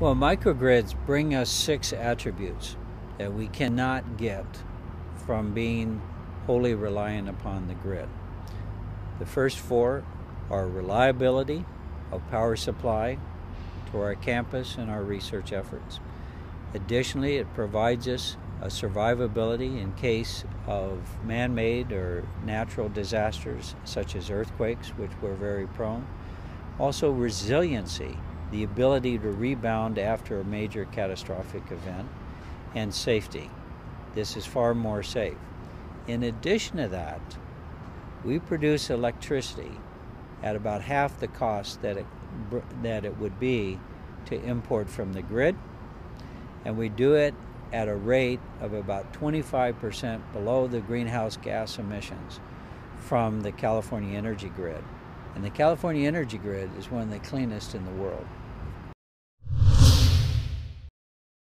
Well, microgrids bring us six attributes that we cannot get from being wholly reliant upon the grid. The first four are reliability of power supply to our campus and our research efforts. Additionally, it provides us a survivability in case of man made or natural disasters such as earthquakes, which we're very prone. Also, resiliency, the ability to rebound after a major catastrophic event, and safety. This is far more safe. In addition to that, we produce electricity at about half the cost that it, that it would be to import from the grid, and we do it at a rate of about 25% below the greenhouse gas emissions from the California energy grid. And the California energy grid is one of the cleanest in the world.